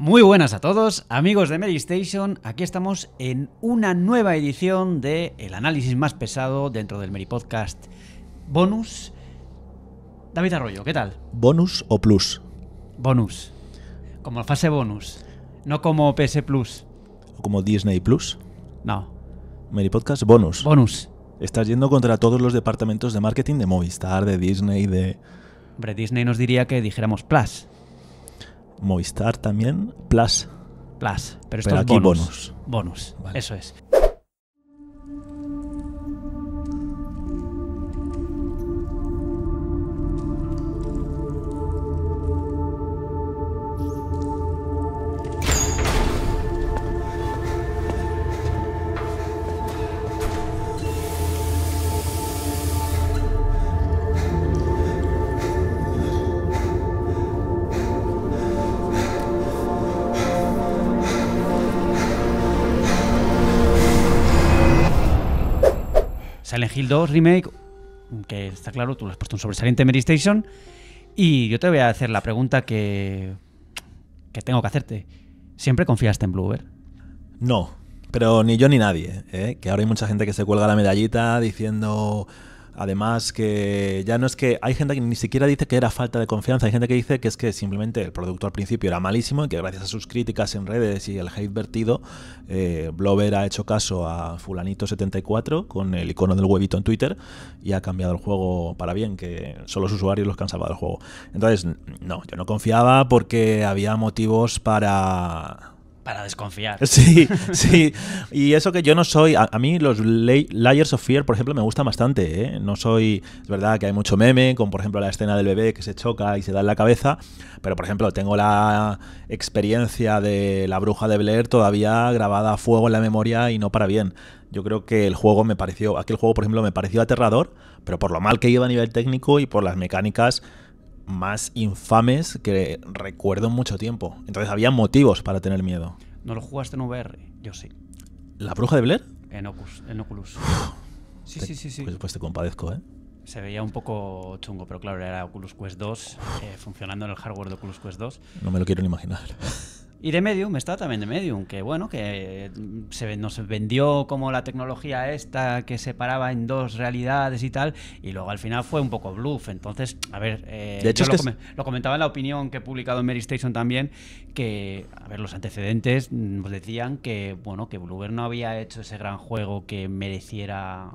Muy buenas a todos, amigos de Station. Aquí estamos en una nueva edición de el análisis más pesado dentro del Meri Podcast Bonus. David Arroyo, ¿qué tal? ¿Bonus o plus? Bonus. Como fase bonus. No como PS Plus. ¿O como Disney Plus? No. Meri Podcast Bonus. Bonus. Estás yendo contra todos los departamentos de marketing de Movistar, de Disney, de. Hombre, Disney nos diría que dijéramos Plus. Movistar también, Plus. Plus, pero esto Pero es aquí bonus. bonus. Bonus, Vale. eso es. Silent Hill 2 Remake, que está claro, tú lo has puesto un sobresaliente en Mary Station. Y yo te voy a hacer la pregunta que, que tengo que hacerte. ¿Siempre confiaste en Bluebird? No, pero ni yo ni nadie. ¿eh? Que ahora hay mucha gente que se cuelga la medallita diciendo. Además que ya no es que hay gente que ni siquiera dice que era falta de confianza, hay gente que dice que es que simplemente el producto al principio era malísimo y que gracias a sus críticas en redes y el hate vertido, eh, Blover ha hecho caso a fulanito74 con el icono del huevito en Twitter y ha cambiado el juego para bien, que son los usuarios los que han salvado el juego. Entonces, no, yo no confiaba porque había motivos para Para desconfiar. Sí, sí. Y eso que yo no soy. A, mí los La- Layers of Fear, por ejemplo, me gustan bastante. ¿eh? No soy. Es verdad que hay mucho meme, como por ejemplo la escena del bebé que se choca y se da en la cabeza. Pero por ejemplo, tengo la experiencia de la bruja de Blair todavía grabada a fuego en la memoria y no para bien. Yo creo que el juego me pareció. Aquel juego, por ejemplo, me pareció aterrador, pero por lo mal que iba a nivel técnico y por las mecánicas más infames que recuerdo en mucho tiempo. Entonces había motivos para tener miedo. ¿No lo jugaste en VR? Yo sí. ¿La bruja de Blair? En Oculus. En Oculus. Sí, Te- sí, sí, sí. Pues, pues te compadezco, ¿eh? Se veía un poco chungo, pero claro, era Oculus Quest 2, eh, funcionando en el hardware de Oculus Quest 2. No me lo quiero ni imaginar. Y de Medium está también de Medium, que bueno, que mm, se, nos vendió como la tecnología esta que separaba en dos realidades y tal, y luego al final fue un poco bluff. Entonces, a ver, eh, De hecho, yo lo comentaba en la opinión que he publicado en Mary Station también, que, a ver, los antecedentes mm, nos decían que, bueno, que Bluebird no había hecho ese gran juego que mereciera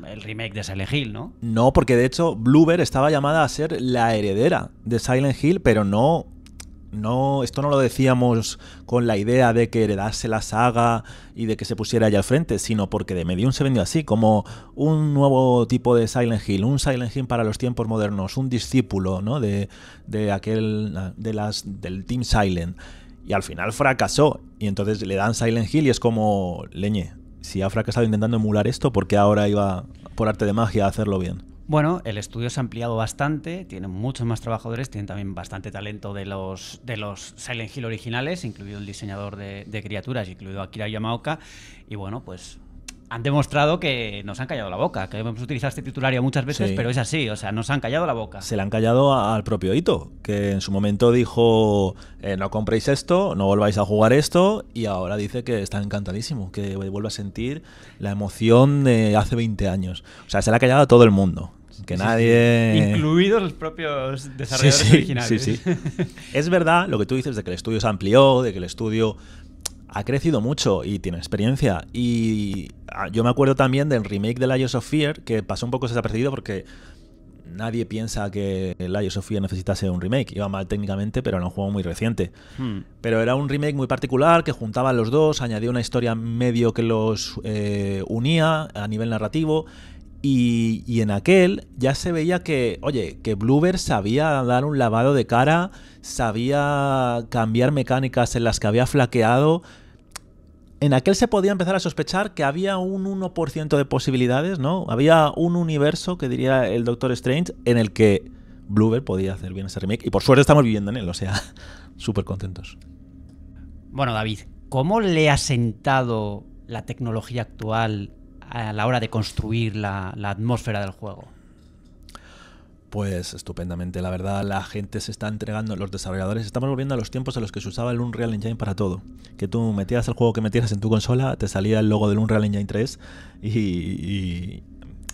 mm, el remake de Silent Hill, ¿no? No, porque de hecho Bluebird estaba llamada a ser la heredera de Silent Hill, pero no. No, esto no lo decíamos con la idea de que heredase la saga y de que se pusiera allá al frente, sino porque de Medium se vendió así, como un nuevo tipo de Silent Hill, un Silent Hill para los tiempos modernos, un discípulo ¿no? de, de aquel de las, del Team Silent. Y al final fracasó. Y entonces le dan Silent Hill y es como leñe. Si ha fracasado intentando emular esto, ¿por qué ahora iba por arte de magia a hacerlo bien? Bueno, el estudio se ha ampliado bastante, tiene muchos más trabajadores, tienen también bastante talento de los, de los Silent Hill originales, incluido el diseñador de, de criaturas, incluido Akira Yamaoka, y bueno, pues han demostrado que nos han callado la boca, que hemos utilizado este titulario muchas veces, Sí. pero es así, o sea, nos han callado la boca. Se le han callado al propio Ito, que en su momento dijo, eh, no compréis esto, no volváis a jugar esto, y ahora dice que está encantadísimo, que vuelve a sentir la emoción de hace 20 años. O sea, se le ha callado a todo el mundo. Que Sí, sí, nadie... Incluidos los propios desarrolladores sí, originales. sí, sí. Es verdad lo que tú dices de que el estudio se amplió, de que el estudio ha crecido mucho y tiene experiencia. Y ah, yo me acuerdo también del remake de Layers of Fear, que pasó un poco desapercibido porque nadie piensa que Layers of Fear necesitase un remake. Iba mal técnicamente, pero era un juego muy reciente. Hmm. Pero era un remake muy particular que juntaba a los dos, añadía una historia medio que los eh, unía a nivel narrativo. Y, en aquel ya se veía que, oye, que Bluebird sabía dar un lavado de cara, sabía cambiar mecánicas en las que había flaqueado. En aquel se podía empezar a sospechar que había un 1% de posibilidades, ¿no? Había un universo, que diría el Doctor Strange, en el que Bluebird podía hacer bien ese remake. Y por suerte estamos viviendo en él, o sea, súper contentos. Bueno, David, ¿cómo le ha sentado la tecnología actual a la hora de construir la, atmósfera del juego? Pues estupendamente, la verdad, la gente se está entregando, los desarrolladores, estamos volviendo a los tiempos en los que se usaba el Unreal Engine para todo. Que tú metías el juego que metieras en tu consola, te salía el logo del Unreal Engine 3 y,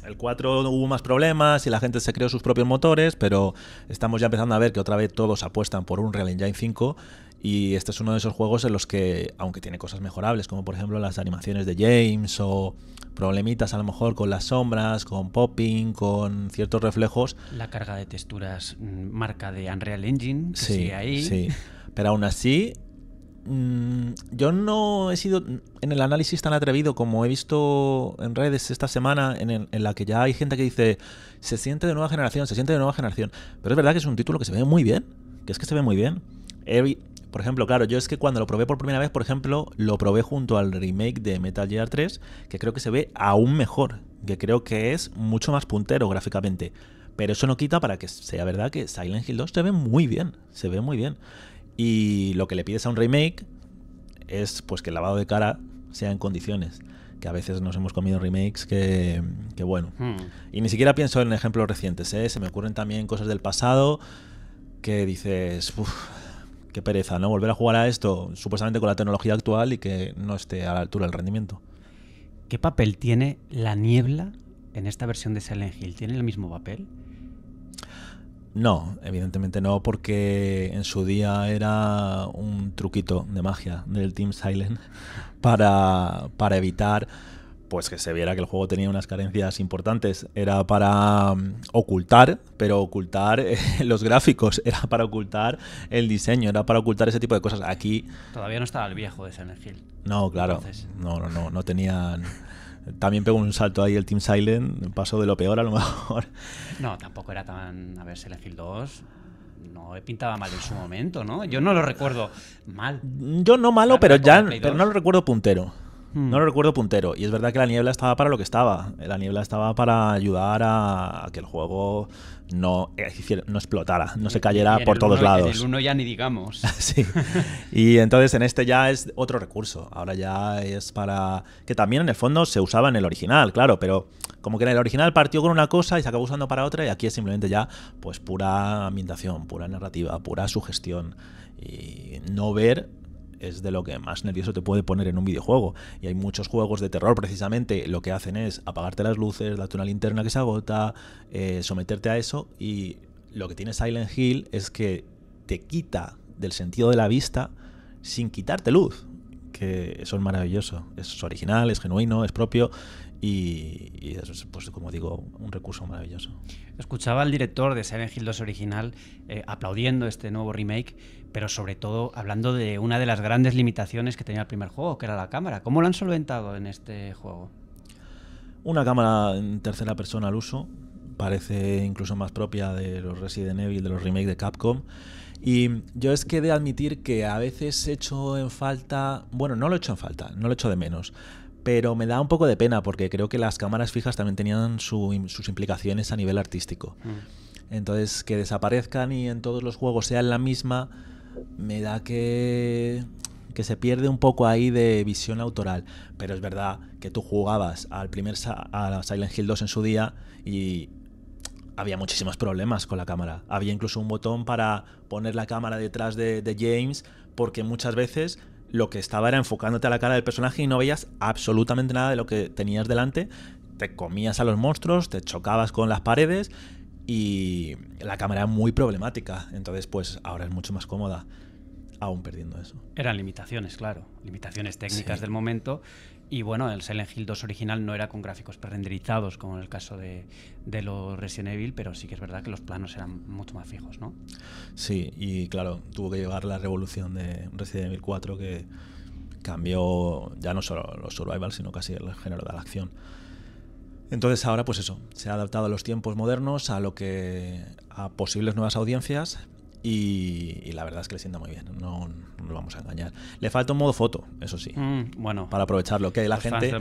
el 4 hubo más problemas y la gente se creó sus propios motores, pero estamos ya empezando a ver que otra vez todos apuestan por Unreal Engine 5 y este es uno de esos juegos en los que, aunque tiene cosas mejorables, como por ejemplo las animaciones de James o problemitas a lo mejor con las sombras, con popping, con ciertos reflejos. La carga de texturas mm, marca de Unreal Engine, que sí, sigue ahí. Sí, pero aún así, mm, yo no he sido en el análisis tan atrevido como he visto en redes esta semana, en, en, la que ya hay gente que dice, se siente de nueva generación, se siente de nueva generación. Pero es verdad que es un título que se ve muy bien, que es que se ve muy bien. He, por ejemplo, claro, yo es que cuando lo probé por primera vez, por ejemplo, lo probé junto al remake de Metal Gear 3, que creo que se ve aún mejor, que creo que es mucho más puntero gráficamente. Pero eso no quita para que sea verdad que Silent Hill 2 se ve muy bien, se ve muy bien. Y lo que le pides a un remake es pues que el lavado de cara sea en condiciones. Que a veces nos hemos comido remakes que, que bueno. Hmm. Y ni siquiera pienso en ejemplos recientes, ¿eh? se me ocurren también cosas del pasado que dices, qué pereza, ¿no? Volver a jugar a esto supuestamente con la tecnología actual y que no esté a la altura del rendimiento. ¿Qué papel tiene la niebla en esta versión de Silent Hill? ¿Tiene el mismo papel? No, evidentemente no, porque en su día era un truquito de magia del Team Silent para, para evitar pues que se viera que el juego tenía unas carencias importantes. Era para mm, ocultar, pero ocultar eh, los gráficos, era para ocultar el diseño, era para ocultar ese tipo de cosas. Aquí... Todavía no estaba el viejo de Silent Hill. No, claro. No, no, no, no tenían... También pegó un salto ahí el Team Silent, pasó de lo peor a lo mejor. No, tampoco era tan... A ver, Silent Hill 2 no pintaba mal en su momento, ¿no? Yo no lo recuerdo mal. Yo no malo, pero ya pero no lo recuerdo puntero. Hmm. No lo recuerdo puntero. Y es verdad que la niebla estaba para lo que estaba. La niebla estaba para ayudar a, que el juego no, no explotara, no se cayera por todos lados. En el uno ya ni digamos. sí. Y entonces en este ya es otro recurso. Ahora ya es para. Que también en el fondo se usaba en el original, claro, pero como que en el original partió con una cosa y se acabó usando para otra, y aquí es simplemente ya pues pura ambientación, pura narrativa, pura sugestión. Y no ver es de lo que más nervioso te puede poner en un videojuego. Y hay muchos juegos de terror, precisamente, lo que hacen es apagarte las luces, darte una linterna que se agota, eh, someterte a eso. Y lo que tiene Silent Hill es que te quita del sentido de la vista sin quitarte luz. Que eso es maravilloso. Es original, es genuino, es propio. Y, es, pues como digo, un recurso maravilloso. Escuchaba al director de Silent Hill 2 original eh, aplaudiendo este nuevo remake, pero sobre todo hablando de una de las grandes limitaciones que tenía el primer juego, que era la cámara. ¿Cómo lo han solventado en este juego? Una cámara en tercera persona al uso, parece incluso más propia de los Resident Evil, de los remakes de Capcom. Y yo es que he de admitir que a veces he hecho en falta, bueno, no lo he hecho en falta, no lo he hecho de menos, pero me da un poco de pena porque creo que las cámaras fijas también tenían sus implicaciones a nivel artístico. Mm. Entonces, que desaparezcan y en todos los juegos sean la misma, me da que, que se pierde un poco ahí de visión autoral. Pero es verdad que tú jugabas al primer a Silent Hill 2 en su día y había muchísimos problemas con la cámara. Había incluso un botón para poner la cámara detrás de, de James porque muchas veces lo que estaba era enfocándote a la cara del personaje y no veías absolutamente nada de lo que tenías delante. Te comías a los monstruos, te chocabas con las paredes y la cámara era muy problemática. Entonces, pues ahora es mucho más cómoda, aún perdiendo eso. Eran limitaciones, claro, limitaciones técnicas del momento y bueno, el Silent Hill 2 original no era con gráficos prerenderizados, como en el caso de, de los Resident Evil, pero sí que es verdad que los planos eran mucho más fijos, ¿no? Sí, y claro, tuvo que llegar la revolución de Resident Evil 4 que cambió ya no solo los survival, sino casi el género de la acción. Entonces ahora pues eso, se ha adaptado a los tiempos modernos, a lo que a posibles nuevas audiencias, y, la verdad es que le sienta muy bien, no, nos vamos a engañar. Le falta un modo foto, eso sí. Mm, bueno. Para aprovecharlo. Que la gente,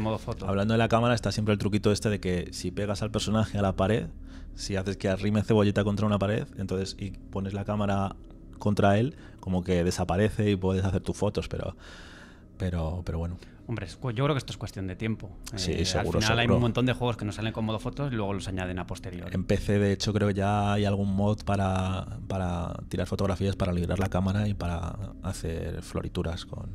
hablando de la cámara, está siempre el truquito este de que si pegas al personaje a la pared, si haces que arrime cebolleta contra una pared, entonces y pones la cámara contra él, como que desaparece y puedes hacer tus fotos, pero pero, pero bueno. Hombre, yo creo que esto es cuestión de tiempo. Sí, eh, seguro, Al final hay un montón de juegos que no salen con modo fotos y luego los añaden a posteriori. En PC, de hecho, creo que ya hay algún mod para, para tirar fotografías, para liberar la cámara y para hacer florituras con,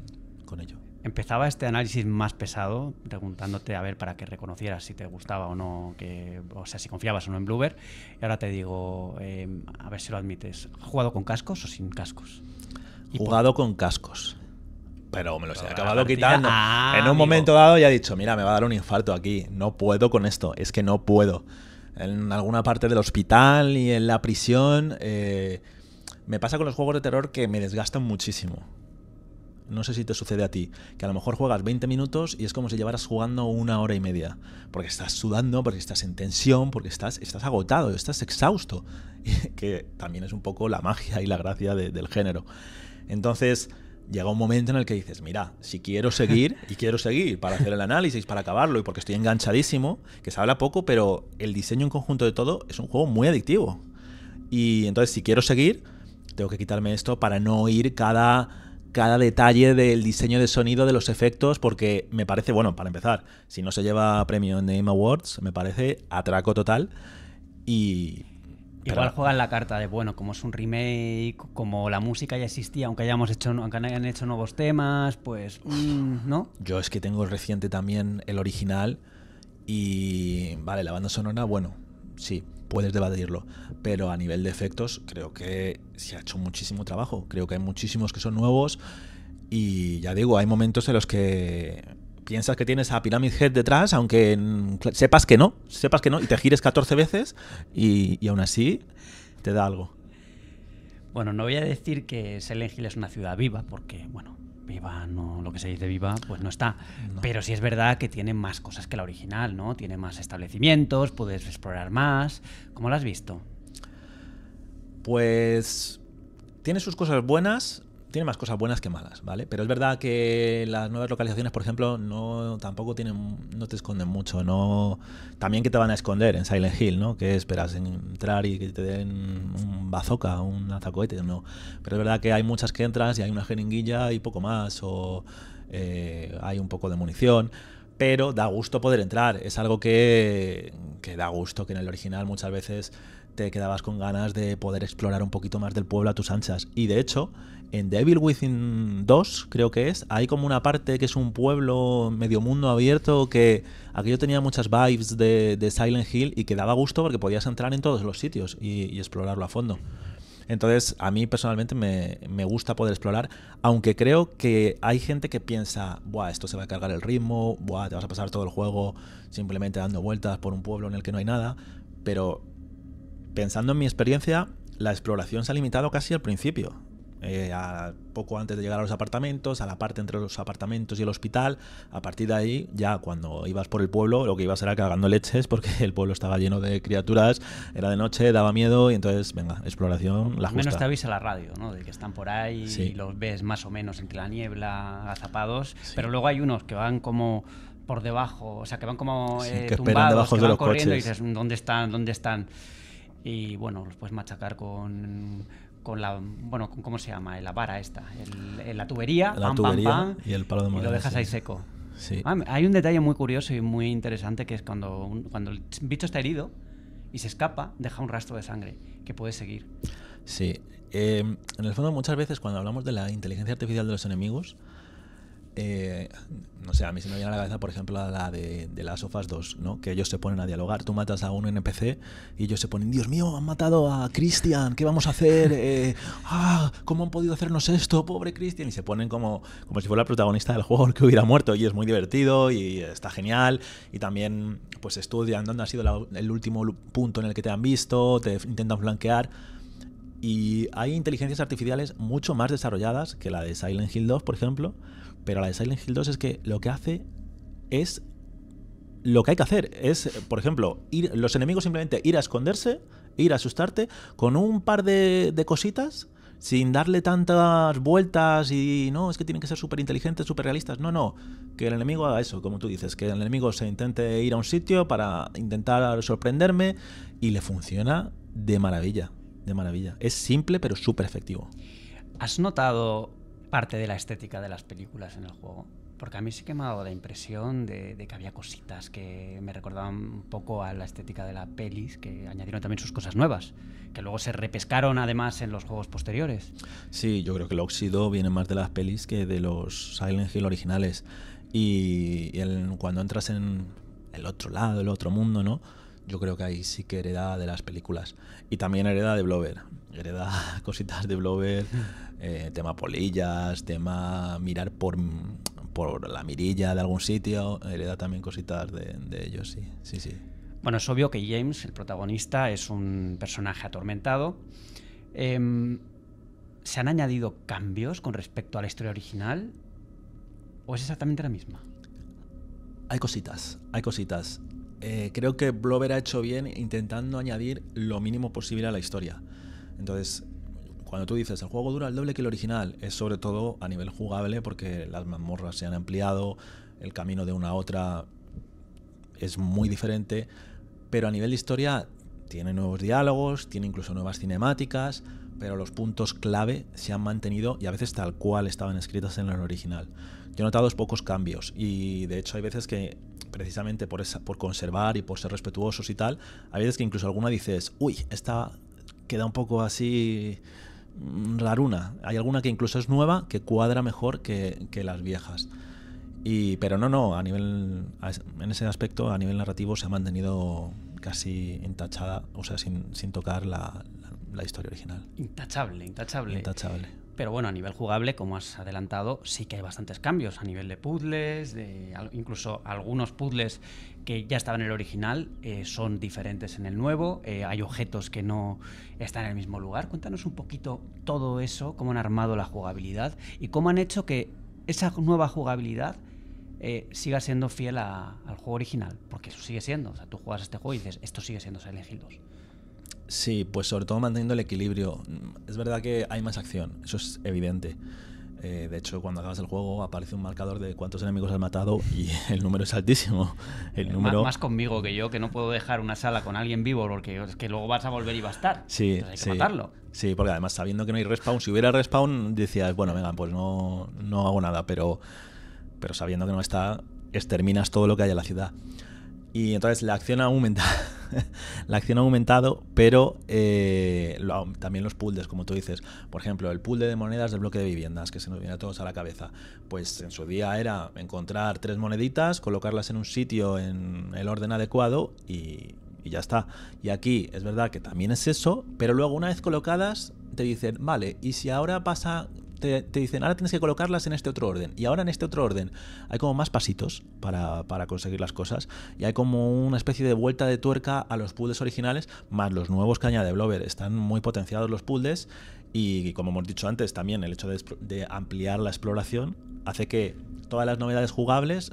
con ello. Empezaba este análisis más pesado, preguntándote a ver para que reconocieras si te gustaba o no, que, o sea, si confiabas o no en Bluebird. Y ahora te digo, eh, a ver si lo admites. ¿Has jugado con cascos o sin cascos? Y por- Jugado con cascos. Pero me los he acabado quitando. Ah, en un amigo. momento dado ya he dicho, mira, me va a dar un infarto aquí. No puedo con esto. Es que no puedo. En alguna parte del hospital y en la prisión. eh, me pasa con los juegos de terror que me desgastan muchísimo. No sé si te sucede a ti, que a lo mejor juegas 20 minutos y es como si llevaras jugando una hora y media. Porque estás sudando, porque estás en tensión, porque estás, estás agotado, estás exhausto. que también es un poco la magia y la gracia de- del género. Entonces, llega un momento en el que dices, mira, si quiero seguir, y quiero seguir para hacer el análisis, para acabarlo, y porque estoy enganchadísimo, que se habla poco, pero el diseño en conjunto de todo es un juego muy adictivo. Y entonces, si quiero seguir, tengo que quitarme esto para no oír cada, cada detalle del diseño de sonido, de los efectos, porque me parece, bueno, para empezar, si no se lleva premio en Game Awards, me parece atraco total. Y. Igual juegan la carta de, bueno, como es un remake, como la música ya existía, aunque hayamos hecho, aunque hayan hecho nuevos temas, pues, mm, ¿no? Yo es que tengo el reciente también, el original, y vale, la banda sonora, bueno, sí, puedes debatirlo, pero a nivel de efectos creo que se ha hecho muchísimo trabajo, creo que hay muchísimos que son nuevos y ya digo, hay momentos en los que piensas que tienes a Pyramid Head detrás, aunque mm, sepas que no, sepas que no, y te gires 14 veces y, y aún así te da algo. Bueno, no voy a decir que Silent Hill es una ciudad viva, porque, bueno, viva, no, lo que se dice viva, pues no está. No. Pero sí es verdad que tiene más cosas que la original, ¿no? Tiene más establecimientos, puedes explorar más. ¿Cómo lo has visto? Pues tiene sus cosas buenas, tiene más cosas buenas que malas, ¿vale? Pero es verdad que las nuevas localizaciones, por ejemplo, no tampoco tienen, no te esconden mucho, no. También que te van a esconder en Silent Hill, ¿no? Que esperas en entrar y que te den un bazooka, un lanzacohetes, no. Pero es verdad que hay muchas que entras y hay una jeringuilla y poco más, o eh, hay un poco de munición. Pero da gusto poder entrar. Es algo que, que da gusto, que en el original muchas veces te quedabas con ganas de poder explorar un poquito más del pueblo a tus anchas. Y de hecho, en Devil Within 2, creo que es, hay como una parte que es un pueblo medio mundo abierto que aquello tenía muchas vibes de, Silent Hill y que daba gusto porque podías entrar en todos los sitios y, y explorarlo a fondo. Entonces, a mí personalmente me, me gusta poder explorar, aunque creo que hay gente que piensa, Buah, esto se va a cargar el ritmo, Buah, te vas a pasar todo el juego simplemente dando vueltas por un pueblo en el que no hay nada, pero pensando en mi experiencia, la exploración se ha limitado casi al principio. Eh, a poco antes de llegar a los apartamentos, a la parte entre los apartamentos y el hospital. A partir de ahí, ya cuando ibas por el pueblo, lo que ibas era cagando leches porque el pueblo estaba lleno de criaturas, era de noche, daba miedo y entonces, venga, exploración, la Al menos justa. te avisa la radio, ¿no? De que están por ahí Sí. y los ves más o menos entre la niebla, agazapados. Sí. Pero luego hay unos que van como por debajo, o sea, que van como Sí, eh, que tumbados, debajo que de van los corriendo y coches. dices, ¿dónde están? ¿Dónde están? Y bueno, los puedes machacar con, con la, bueno, con, ¿cómo se llama? La vara esta, el- el- la tubería, La pam, tubería pam, pam, y el palo de y lo madera, dejas ahí seco. Sí. Ah, hay un detalle muy curioso y muy interesante que es cuando, un- cuando el bicho está herido y se escapa, deja un rastro de sangre que puedes seguir. Sí. Eh, en el fondo, muchas veces cuando hablamos de la inteligencia artificial de los enemigos, eh, no sé, a mí se me viene a la cabeza, por ejemplo, la de, las Us 2, ¿no? Que ellos se ponen a dialogar. Tú matas a un NPC y ellos se ponen, Dios mío, han matado a Christian, ¿qué vamos a hacer? Eh, ah, ¿Cómo han podido hacernos esto? Pobre Christian. Y se ponen como, como si fuera el protagonista del juego que hubiera muerto. Y es muy divertido y está genial. Y también, pues estudian dónde ha sido el último punto en el que te han visto, te intentan flanquear. Y hay inteligencias artificiales mucho más desarrolladas que la de Silent Hill 2, por ejemplo. Pero la de Silent Hill 2 es que lo que hace es lo que hay que hacer. Es, por ejemplo, ir, los enemigos simplemente ir a esconderse, ir a asustarte con un par de, de cositas, sin darle tantas vueltas y no, es que tienen que ser súper inteligentes, súper realistas. No, no. Que el enemigo haga eso, como tú dices, que el enemigo se intente ir a un sitio para intentar sorprenderme y le funciona de maravilla. De maravilla. Es simple pero súper efectivo. ¿Has notado parte de la estética de las películas en el juego? Porque a mí sí que me ha dado la impresión de, que había cositas que me recordaban un poco a la estética de la pelis, que añadieron también sus cosas nuevas, que luego se repescaron además en los juegos posteriores. Sí, yo creo que el óxido viene más de las pelis que de los Silent Hill originales. Y, cuando entras en el otro lado, el otro mundo, ¿no? Yo creo que ahí sí que hereda de las películas. Y también hereda de Blover. Hereda cositas de Blover, eh, tema polillas, tema mirar por por la mirilla de algún sitio, hereda también cositas de, ellos, sí, sí, sí. Bueno, es obvio que James, el protagonista, es un personaje atormentado. Em, ¿Se han añadido cambios con respecto a la historia original? ¿O es exactamente la misma? Hay cositas, hay cositas. Eh, creo que Blover ha hecho bien intentando añadir lo mínimo posible a la historia. Entonces, cuando tú dices el juego dura el doble que el original, es sobre todo a nivel jugable porque las mazmorras se han ampliado, el camino de una a otra es muy diferente, pero a nivel de historia tiene nuevos diálogos, tiene incluso nuevas cinemáticas, pero los puntos clave se han mantenido y a veces tal cual estaban escritas en el original. Yo he notado pocos cambios y de hecho hay veces que precisamente por, esa, por conservar y por ser respetuosos y tal, hay veces que incluso alguna dices, uy, esta queda un poco así Mm, raruna. Hay alguna que incluso es nueva, que cuadra mejor que, las viejas. Y, pero no, no, a nivel, en ese aspecto, a nivel narrativo, se ha mantenido casi intachada, o sea, sin, sin tocar la, la, historia original. Intachable, intachable. Intachable. Pero bueno, a nivel jugable, como has adelantado, sí que hay bastantes cambios a nivel de puzzles, de incluso algunos puzzles que ya estaban en el original eh, son diferentes en el nuevo, eh, hay objetos que no están en el mismo lugar. Cuéntanos un poquito todo eso, cómo han armado la jugabilidad y cómo han hecho que esa nueva jugabilidad eh, siga siendo fiel al juego original, porque eso sigue siendo, o sea, tú juegas este juego y dices, esto sigue siendo Silent Hill 2. Sí, pues sobre todo manteniendo el equilibrio. Es verdad que hay más acción, eso es evidente. Eh, de hecho, cuando acabas el juego aparece un marcador de cuántos enemigos has matado y el número es altísimo. El número... Más, conmigo que yo, que no puedo dejar una sala con alguien vivo porque es que luego vas a volver y va a estar. Sí, hay que matarlo. Sí, porque además sabiendo que no hay respawn, si hubiera respawn decías, bueno, venga, pues no, no hago nada, pero, pero sabiendo que no está, exterminas todo lo que hay en la ciudad. Y entonces la acción ha aumentado, la acción ha aumentado, pero eh, también los pools, como tú dices. Por ejemplo, el pool de monedas del bloque de viviendas, que se nos viene a todos a la cabeza. Pues en su día era encontrar tres moneditas, colocarlas en un sitio en el orden adecuado y, y ya está. Y aquí es verdad que también es eso, pero luego una vez colocadas te dicen, vale, y si ahora pasa te, dicen, ahora tienes que colocarlas en este otro orden. Y ahora en este otro orden hay como más pasitos para, conseguir las cosas. Y hay como una especie de vuelta de tuerca a los puzzles originales, más los nuevos que añade Blover. Están muy potenciados los puzzles. Y como hemos dicho antes, también el hecho de, ampliar la exploración hace que todas las novedades jugables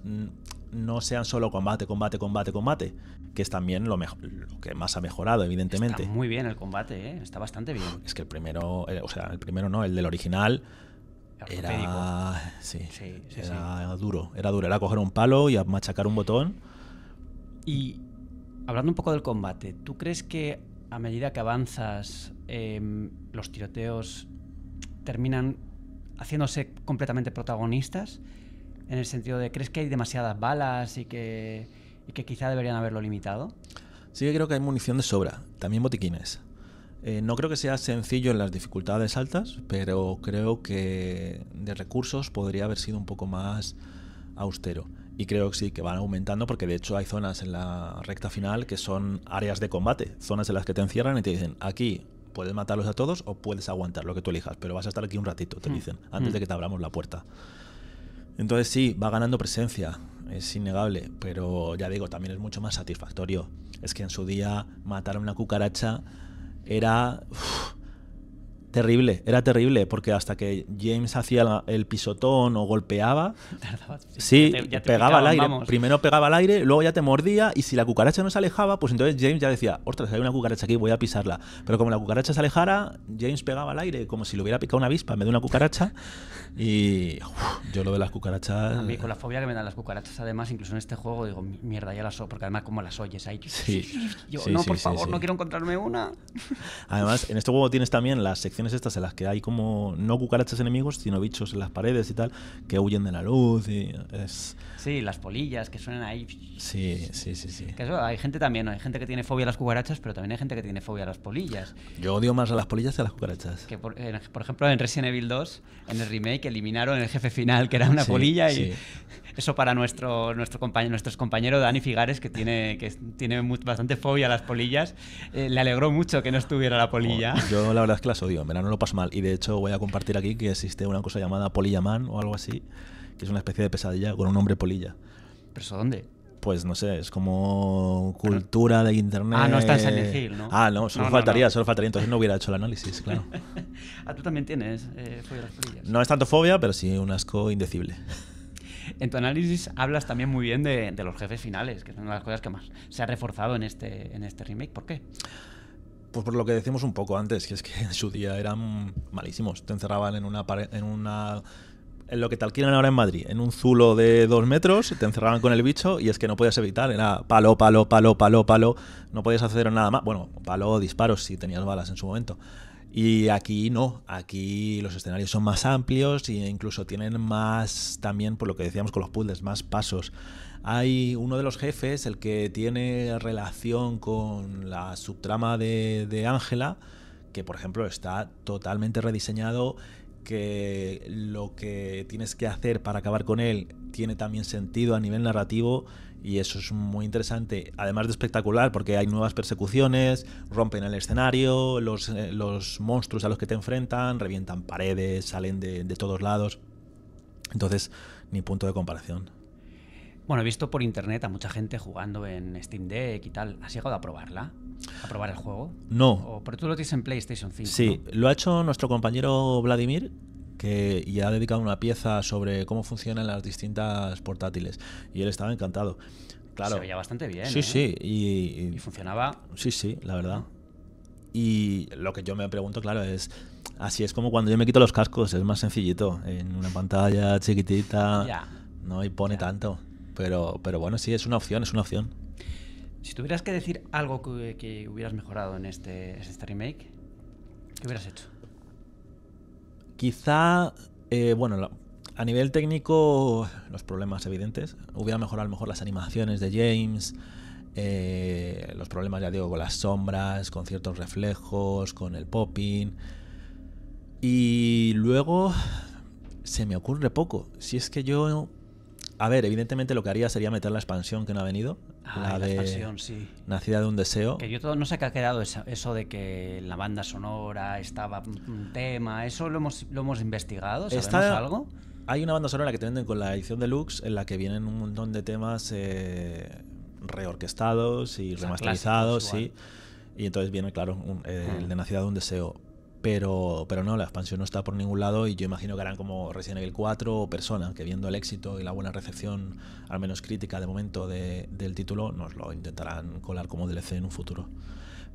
no sean solo combate, combate, combate, combate, que es también lo, lo que más ha mejorado, evidentemente. Está muy bien el combate, ¿eh? está bastante bien. Es que el primero, eh, o sea, el primero no, el del original era, sí, era duro, era duro, era coger un palo y machacar un botón. Y hablando un poco del combate, ¿tú crees que a medida que avanzas em, los tiroteos terminan haciéndose completamente protagonistas? En el sentido de, ¿crees que hay demasiadas balas y que, y que quizá deberían haberlo limitado? Sí que creo que hay munición de sobra, también botiquines. Eh, no creo que sea sencillo en las dificultades altas, pero creo que de recursos podría haber sido un poco más austero. Y creo que sí, que van aumentando porque de hecho hay zonas en la recta final que son áreas de combate, zonas en las que te encierran y te dicen, aquí puedes matarlos a todos o puedes aguantar lo que tú elijas, pero vas a estar aquí un ratito, te mm. dicen, antes de mm. que te abramos la puerta. Entonces sí, va ganando presencia, es innegable, pero ya digo, también es mucho más satisfactorio. Es que en su día matar a una cucaracha era terrible, era terrible, porque hasta que James hacía el pisotón o golpeaba, sí, pegaba al aire. Primero pegaba al aire, luego ya te mordía, y si la cucaracha no se alejaba, pues entonces James ya decía, ostras, hay una cucaracha aquí, voy a pisarla. Pero como la cucaracha se alejara, James pegaba al aire, como si le hubiera picado una avispa en vez de una cucaracha, y Yo lo de las cucarachas. A mí, con la fobia que me dan las cucarachas, además, incluso en este juego, digo, mierda, ya las porque además, como las oyes ahí. Sí. Yo, Sí, no, sí, por favor, no quiero encontrarme una. Además, en este juego tienes también las secciones estas en las que hay como no cucarachas enemigos, sino bichos en las paredes y tal, que huyen de la luz y es... Sí, las polillas que suenan ahí. Sí, sí, sí, sí. Que eso, hay gente también, ¿no? hay gente que tiene fobia a las cucarachas, pero también hay gente que tiene fobia a las polillas. Yo odio más a las polillas que a las cucarachas. Que por, por ejemplo, en Resident Evil 2, en el remake, eliminaron el jefe final, que era una Sí, polilla, y sí. eso para nuestro, nuestro compañero, nuestros compañero Dani Figares, que tiene, que tiene mu- bastante fobia a las polillas, eh, le alegró mucho que no estuviera la polilla. Oh, Yo la verdad es que las odio, en verano lo paso mal. Y de hecho voy a compartir aquí que existe una cosa llamada Polillaman o algo así, que es una especie de pesadilla con un hombre polilla. ¿Pero eso dónde? Pues no sé, es como cultura de internet. Ah, no está en Silent Hill, ¿no? Ah, no, solo No, faltaría, no. solo faltaría. Entonces no hubiera hecho el análisis, claro. ah, tú también tienes eh, fobia a las polillas. No es tanto fobia, pero sí un asco indecible. En tu análisis hablas también muy bien de, de los jefes finales, que son las cosas que más se ha reforzado en este, en este remake. ¿Por qué? Pues por lo que decimos un poco antes, que es que en su día eran malísimos. Te encerraban en una pared, en una. En lo que te alquilan ahora en Madrid, en un zulo de dos metros, te encerraban con el bicho y es que no podías evitar, era palo, palo, palo, palo, palo, no podías hacer nada más. Bueno, palo, disparos si tenías balas en su momento. Y aquí no, aquí los escenarios son más amplios e incluso tienen más, también por lo que decíamos con los puzzles, más pasos. Hay uno de los jefes, el que tiene relación con la subtrama de Ángela, que por ejemplo está totalmente rediseñado, que lo que tienes que hacer para acabar con él tiene también sentido a nivel narrativo y eso es muy interesante, además de espectacular, porque hay nuevas persecuciones, rompen el escenario, los, eh, los monstruos a los que te enfrentan, revientan paredes, salen de, de todos lados. Entonces, ni punto de comparación. Bueno, he visto por internet a mucha gente jugando en Steam Deck y tal. ¿Has llegado a probarla? ¿A probar el juego? No, O, pero tú lo tienes en PlayStation 5. Sí, ¿no? lo ha hecho nuestro compañero Vladimir, que y ha dedicado una pieza sobre cómo funcionan las distintas portátiles. Y él estaba encantado. Claro. Se veía bastante bien. Sí, ¿eh? sí. Y, Y funcionaba. sí, sí, la verdad. Y lo que yo me pregunto, claro, es. Así es como cuando yo me quito los cascos, es más sencillito. En una pantalla chiquitita. Ya. No y pone Ya. tanto. Pero, pero bueno, sí, es una opción, es una opción. Si tuvieras que decir algo que, que hubieras mejorado en este, en este remake, ¿qué hubieras hecho? Quizá, eh, bueno, a nivel técnico, los problemas evidentes. Hubiera mejorado a lo mejor las animaciones de James, eh, los problemas, ya digo, con las sombras, con ciertos reflejos, con el popping. Y luego se me ocurre poco. Si es que yo... A ver, evidentemente lo que haría sería meter la expansión que no ha venido. Ah, la la de expansión, sí. Nacida de un deseo. Que yo todo, no sé qué ha quedado eso, de que la banda sonora estaba un tema. ¿Eso lo hemos, lo hemos investigado? ¿Sabemos Está- algo? Hay una banda sonora que te venden con la edición deluxe en la que vienen un montón de temas eh, reorquestados y O sea, remasterizados, sí. Y entonces viene, claro, un- eh, el de Nacida de un Deseo. Pero, pero no, la expansión no está por ningún lado y yo imagino que harán como Resident Evil 4 o Persona, que viendo el éxito y la buena recepción, al menos crítica de momento de- del título, nos lo intentarán colar como DLC en un futuro.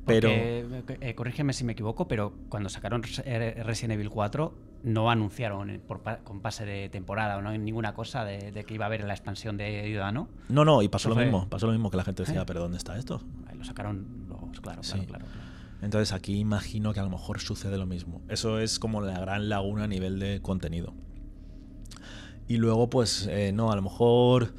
Pero... Porque, eh, corrígeme si me equivoco, pero cuando sacaron eh, Resident Evil 4 no anunciaron eh, por pa- con pase de temporada o no ninguna cosa de, de que iba a haber la expansión de Ciudadano. No, no, y pasó lo mismo, pasó lo mismo que la gente decía, ¿Eh? pero ¿dónde está esto? Lo sacaron claro, Sí. claro, claro. claro. Entonces aquí imagino que a lo mejor sucede lo mismo. Eso es como la gran laguna a nivel de contenido. Y luego, pues, eh, no, a lo mejor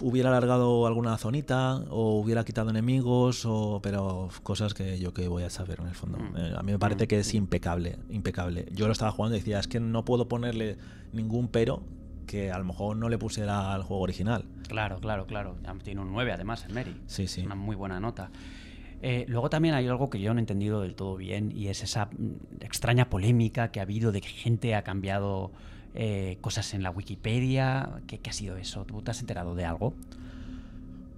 hubiera alargado alguna zonita o hubiera quitado enemigos, o, pero cosas que yo que voy a saber en el fondo. Mm. Eh, a mí me parece Mm. que es impecable, impecable. Yo lo estaba jugando y decía, es que no puedo ponerle ningún pero que a lo mejor no le pusiera al juego original. Claro, claro, claro. Tiene un 9 además el Mary. Sí, sí. Una muy buena nota. Eh, luego también hay algo que yo no he entendido del todo bien y es esa mm, extraña polémica que ha habido de que gente ha cambiado eh, cosas en la Wikipedia. ¿Qué, qué ha sido eso? ¿Tú te has enterado de algo?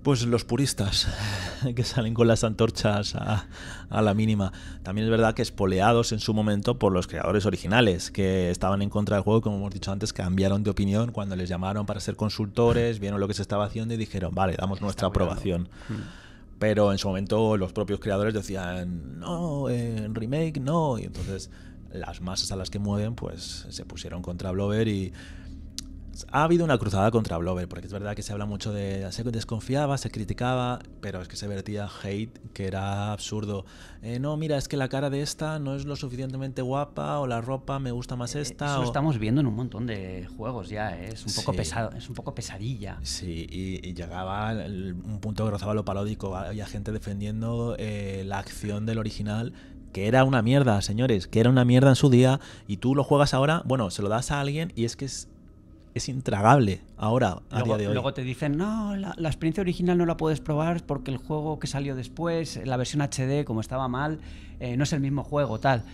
Pues los puristas que salen con las antorchas a, a la mínima. También es verdad que espoleados en su momento por los creadores originales, que estaban en contra del juego, como hemos dicho antes, cambiaron de opinión cuando les llamaron para ser consultores, vieron lo que se estaba haciendo y dijeron, vale, damos nuestra aprobación. Mm. Pero en su momento los propios creadores decían, no, en remake no. Y entonces las masas a las que mueven, pues se pusieron contra Blover y ha habido una cruzada contra Blover, porque es verdad que se habla mucho de. Se desconfiaba, se criticaba, pero es que se vertía hate, que era absurdo. Eh, no, mira, es que la cara de esta no es lo suficientemente guapa, o la ropa me gusta más esta. Eso o... estamos viendo en un montón de juegos ya, ¿eh? es un poco Sí. pesado, es un poco pesadilla. Sí, y, y llegaba el- un punto que rozaba lo paródico. Había gente defendiendo eh, la acción del original, que era una mierda, señores, que era una mierda en su día, y tú lo juegas ahora, bueno, se lo das a alguien y es que es, es intragable ahora, a Luego, día de hoy. luego te dicen, no, la, la experiencia original no la puedes probar porque el juego que salió después, la versión HD, como estaba mal, eh, no es el mismo juego, tal.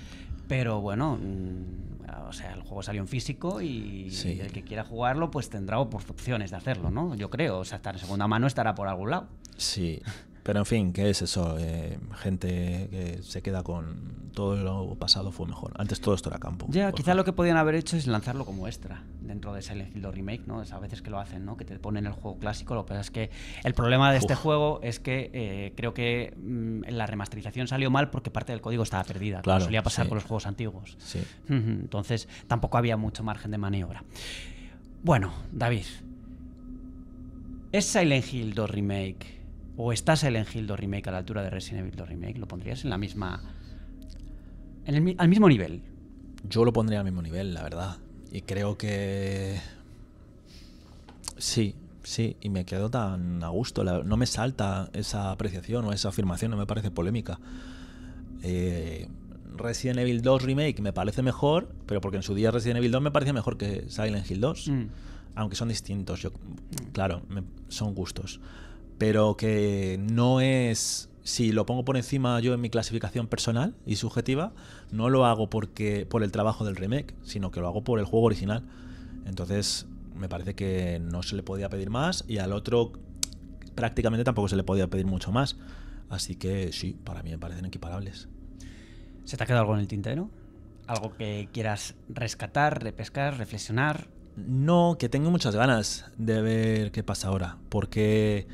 Pero bueno, mm, o sea, el juego salió en físico y Sí. el que quiera jugarlo, pues tendrá opciones de hacerlo, ¿no? Yo creo, o sea, estar en segunda mano estará por algún lado. Sí, pero en fin, ¿qué es eso? Eh, gente que se queda con todo lo pasado fue mejor. Antes todo esto era campo. Ya, quizá lo que podían haber hecho es lanzarlo como extra dentro de Silent Hill 2 Remake, ¿no? Es a veces que lo hacen, ¿no? Que te ponen el juego clásico. Lo que pasa es que el problema de este juego es que eh, creo que mm, la remasterización salió mal porque parte del código estaba perdida. como Claro, solía pasar sí. con los juegos antiguos. Sí. Entonces tampoco había mucho margen de maniobra. Bueno, David. ¿Es Silent Hill 2 Remake o está Silent Hill 2 Remake a la altura de Resident Evil 2 Remake? ¿Lo pondrías en la misma... en el al mismo nivel? Yo lo pondría al mismo nivel, la verdad. Y creo que. Sí, sí, y me quedo tan a gusto. la- No me salta esa apreciación o esa afirmación, no me parece polémica. Eh, Resident Evil 2 Remake me parece mejor, pero porque en su día Resident Evil 2 me parecía mejor que Silent Hill 2. Mm. Aunque son distintos, yo, claro, me- son gustos. Pero que no es. Si lo pongo por encima yo en mi clasificación personal y subjetiva, no lo hago porque por el trabajo del remake, sino que lo hago por el juego original. Entonces, me parece que no se le podía pedir más y al otro prácticamente tampoco se le podía pedir mucho más. Así que sí, para mí me parecen equiparables. ¿Se te ha quedado algo en el tintero? ¿Algo que quieras rescatar, repescar, reflexionar? No, que tengo muchas ganas de ver qué pasa ahora. Porque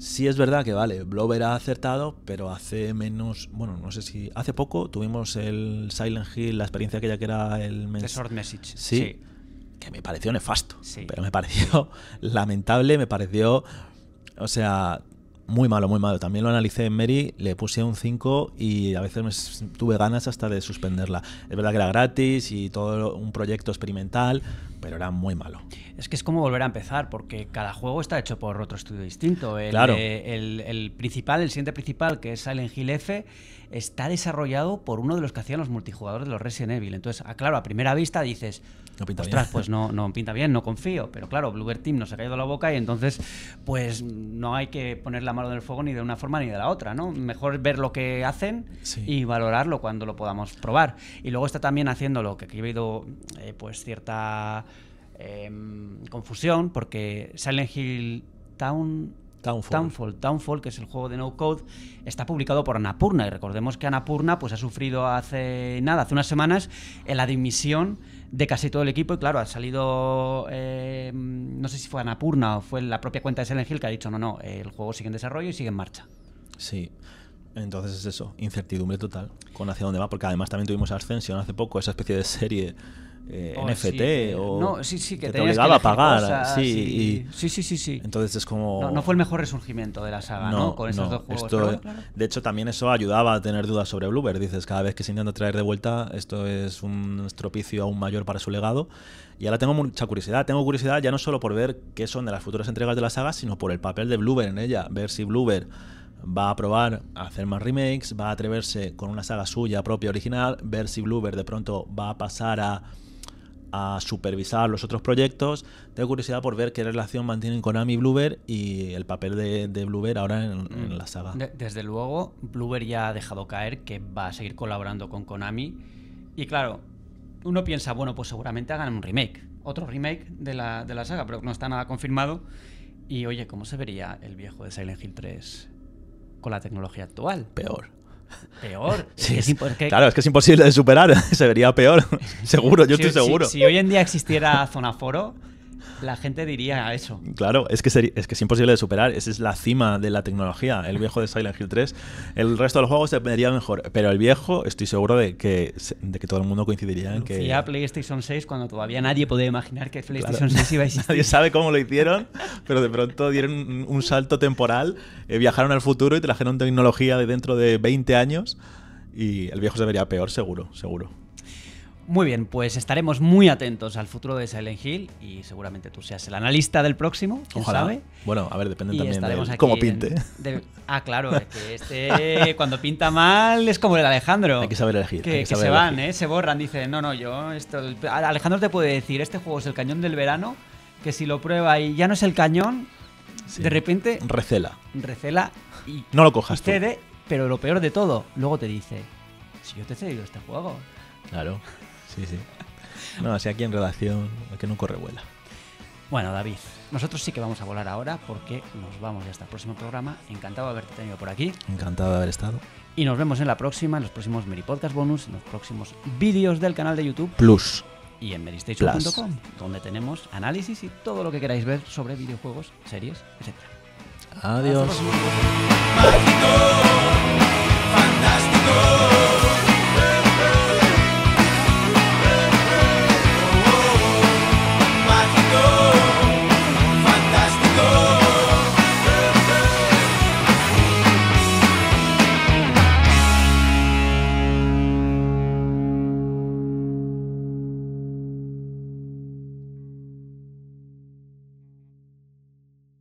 sí es verdad que, vale, Blover ha acertado, pero hace menos. Bueno, no sé si. Hace poco tuvimos el Silent Hill, la experiencia aquella que era el. The Sword Message. Sí. Que me pareció nefasto. Sí. Pero me pareció lamentable, me pareció. O sea. Muy malo, muy malo. También lo analicé en Mary, le puse un 5 y a veces me tuve ganas hasta de suspenderla. Es verdad que era gratis y todo un proyecto experimental, pero era muy malo. Es que es como volver a empezar, porque cada juego está hecho por otro estudio distinto. El, Claro. eh, el, el principal, el siguiente principal, que es Silent Hill F, está desarrollado por uno de los que hacían los multijugadores de los Resident Evil. Entonces, ah, claro, a primera vista dices, No pinta ostras, bien". pues no, no pinta bien, no confío. Pero claro, Bluebird Team nos ha caído la boca y entonces, pues no hay que poner la mano en el fuego ni de una forma ni de la otra, ¿no? Mejor ver lo que hacen Sí. y valorarlo cuando lo podamos probar. Y luego está también haciendo lo que aquí ha habido eh, pues cierta em, confusión, porque Silent Hill Town, Townfall. Townfall, Townfall, que es el juego de No Code, está publicado por Annapurna. Y recordemos que Annapurna pues, ha sufrido hace nada, hace unas semanas, en la dimisión de casi todo el equipo. Y claro, ha salido, eh, no sé si fue Annapurna o fue la propia cuenta de Silent Hill que ha dicho, no, no, el juego sigue en desarrollo y sigue en marcha. Sí. Entonces es eso, incertidumbre total con hacia dónde va, porque además también tuvimos Ascension hace poco, esa especie de serie eh, Oh, NFT sí, o no, sí, sí, que, te obligaba a pagar. cosas sí, y- sí, sí, sí, sí. entonces es como... No, no fue el mejor resurgimiento de la saga, ¿no? Con esos no, dos juegos. esto- pero bueno, claro. De hecho, también eso ayudaba a tener dudas sobre Bluebird. Dices, cada vez que se intenta traer de vuelta, esto es un estropicio aún mayor para su legado. Y ahora tengo mucha curiosidad. Tengo curiosidad ya no solo por ver qué son de las futuras entregas de la saga, sino por el papel de Bluebird en ella. Ver si Bluebird va a probar a hacer más remakes, va a atreverse con una saga suya propia original, ver si Bluebird de pronto va a pasar a a supervisar los otros proyectos. Tengo curiosidad por ver qué relación mantienen Konami y Bluebird y el papel de, de Bluebird ahora en, en la saga. Mm. De- desde luego, Bluebird ya ha dejado caer que va a seguir colaborando con Konami. Y claro, uno piensa, bueno, pues seguramente hagan un remake. Otro remake de la, de la saga, pero no está nada confirmado. Y oye, ¿cómo se vería el viejo de Silent Hill 3 con la tecnología actual? Peor. Peor. Sí, Es que- Claro, es que es imposible de superar. Se vería peor. seguro, yo si- estoy si- seguro. Si, hoy en día existiera Zona Foro, la gente diría eso. Claro, es que, es que es imposible de superar. Esa es la cima de la tecnología, el viejo de Silent Hill 3. El resto de los juegos se vería mejor, pero el viejo estoy seguro de que, de que todo el mundo coincidiría en que... Ya PlayStation 6 cuando todavía nadie podía imaginar que PlayStation 6 iba a existir. nadie sabe cómo lo hicieron, pero de pronto dieron un, salto temporal, eh, viajaron al futuro y trajeron tecnología de dentro de 20 años y el viejo se vería peor, seguro, seguro. Muy bien, pues estaremos muy atentos al futuro de Silent Hill y seguramente tú seas el analista del próximo, quién Ojalá. sabe. Bueno, a ver, depende también de cómo pinte. ah, claro, es que este cuando pinta mal es como el Alejandro. Hay que saber elegir. Que, se van, ¿eh? se borran, dicen, no, no, yo esto... Alejandro te puede decir, este juego es el cañón del verano, que si lo prueba y ya no es el cañón, de repente... Recela. Recela y... No lo cojas cede, pero lo peor de todo, luego te dice, si yo te he cedido este juego... Claro. Sí, sí. No, así aquí en redacción, que no corre vuela. Bueno, David, nosotros sí que vamos a volar ahora porque nos vamos ya hasta el próximo programa. Encantado de haberte tenido por aquí. Encantado de haber estado. Y nos vemos en la próxima, en los próximos Meri Podcast Bonus, en los próximos vídeos del canal de YouTube. Plus. Y en meristation.com, donde tenemos análisis y todo lo que queráis ver sobre videojuegos, series, etc. Adiós. fantástico.